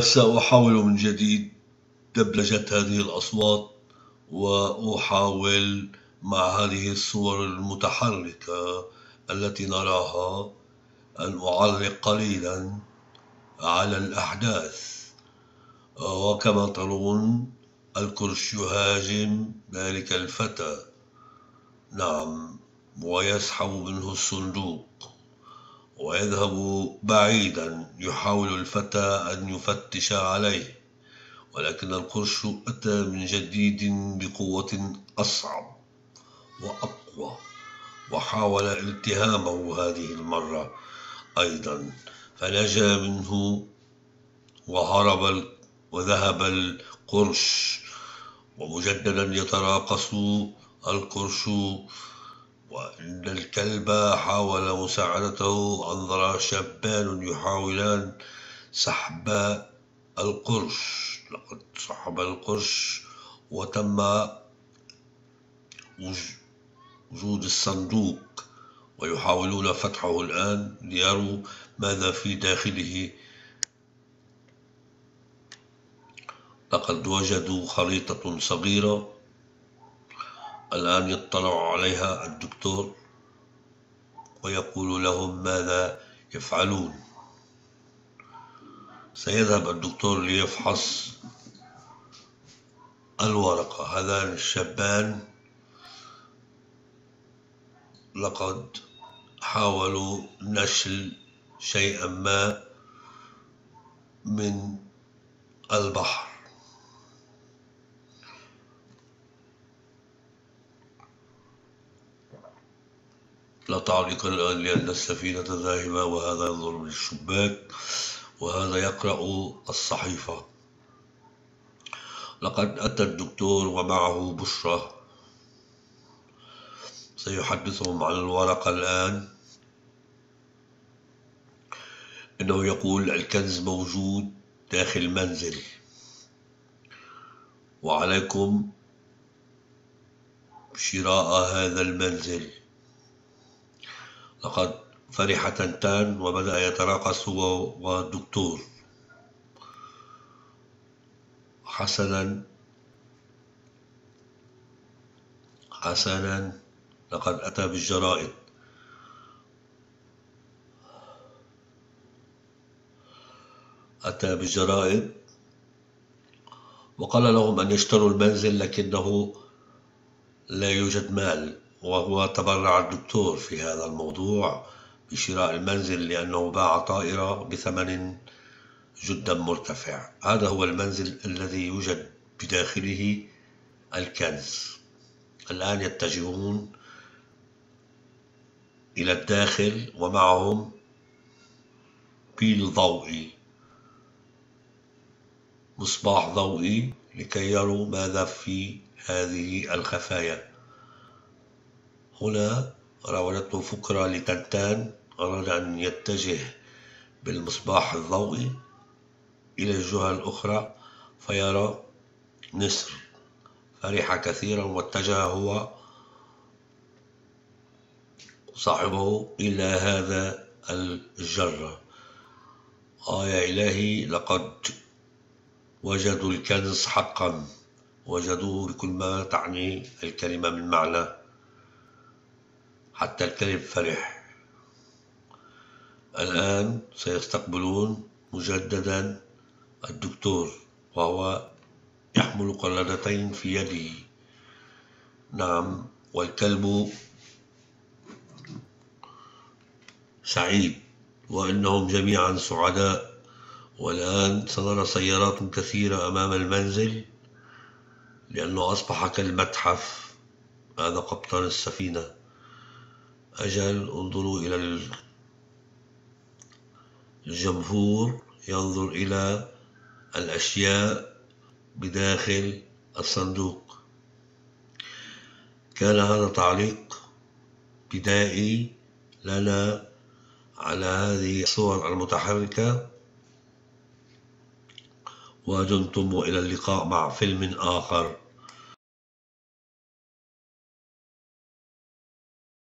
سأحاول من جديد دبلجة هذه الأصوات وأحاول مع هذه الصور المتحركة التي نراها أن أعلق قليلا على الأحداث. وكما ترون الكرش يهاجم ذلك الفتى. نعم ويسحب منه الصندوق. ويذهب بعيدا يحاول الفتى أن يفتش عليه ولكن القرش أتى من جديد بقوة أصعب وأقوى وحاول التهامه هذه المرة أيضا فنجا منه وهرب وذهب القرش ومجددا يتراقص القرش وإن الكلب حاول مساعدته أنظر شابان يحاولان سحب القرش. لقد سحب القرش وتم وجود الصندوق ويحاولون فتحه الآن. ليروا ماذا في داخله. لقد وجدوا خريطة صغيرة. الآن يطلع عليها الدكتور ويقول لهم ماذا يفعلون. سيذهب الدكتور ليفحص الورقة. هذان الشابان لقد حاولوا نشل شيئا ما من البحر. لا تعليق الآن لأن السفينة ذاهبة وهذا ينظر من الشباك وهذا يقرأ الصحيفة. لقد أتى الدكتور ومعه بشرى سيحدثهم عن الورقة الآن. إنه يقول الكنز موجود داخل المنزل. وعليكم شراء هذا المنزل. لقد فرح تنتان وبدأ يتراقص هو والدكتور حسنا حسنا لقد أتى بالجرائد. أتى بالجرائد. وقال لهم أن يشتروا المنزل لكنه لا يوجد مال. وهو تبرع الدكتور في هذا الموضوع بشراء المنزل لأنه باع طائرة بثمن جدا مرتفع. هذا هو المنزل الذي يوجد بداخله الكنز. الآن يتجهون إلى الداخل ومعهم بيل ضوئي. مصباح ضوئي لكي يروا ماذا في هذه الخفايا. هنا راودته فكرة لتنتان أراد أن يتجه بالمصباح الضوئي إلى الجهة الأخرى فيرى نسر. فرح كثيرا واتجه هو صاحبه إلى هذا الجرة آه يا إلهي لقد وجدوا الكنز حقا. وجدوه بكل ما تعني الكلمة من معنى. حتى الكلب فرح. الآن سيستقبلون مجددا الدكتور وهو يحمل قلادتين في يده نعم والكلب سعيد وإنهم جميعا سعداء. والآن سنرى سيارات كثيرة أمام المنزل لأنه أصبح كالمتحف. هذا قبطان السفينة. أجل انظروا إلى الجمهور ينظر إلى الأشياء بداخل الصندوق. كان هذا تعليق بدائي لنا على هذه الصور المتحركة. ودمتم وإلى اللقاء مع فيلم آخر.